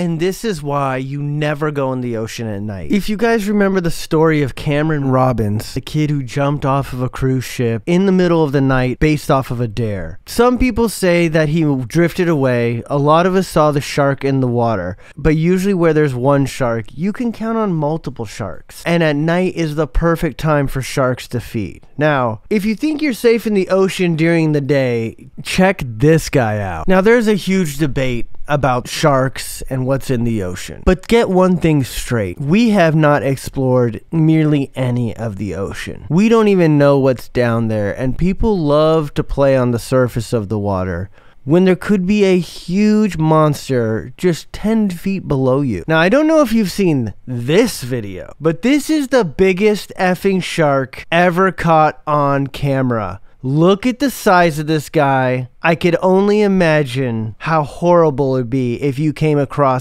And this is why you never go in the ocean at night. If you guys remember the story of Cameron Robbins, the kid who jumped off of a cruise ship in the middle of the night based off of a dare. Some people say that he drifted away. A lot of us saw the shark in the water. But usually where there's one shark, you can count on multiple sharks. And at night is the perfect time for sharks to feed. Now, if you think you're safe in the ocean during the day, check this guy out. Now, there's a huge debate about sharks and what's in the ocean. But get one thing straight we have not explored merely any of the ocean. We don't even know what's down there, and people love to play on the surface of the water when there could be a huge monster just 10 feet below you. Now, I don't know if you've seen this video, but this is the biggest effing shark ever caught on camera. Look at the size of this guy. I could only imagine how horrible it'd be if you came across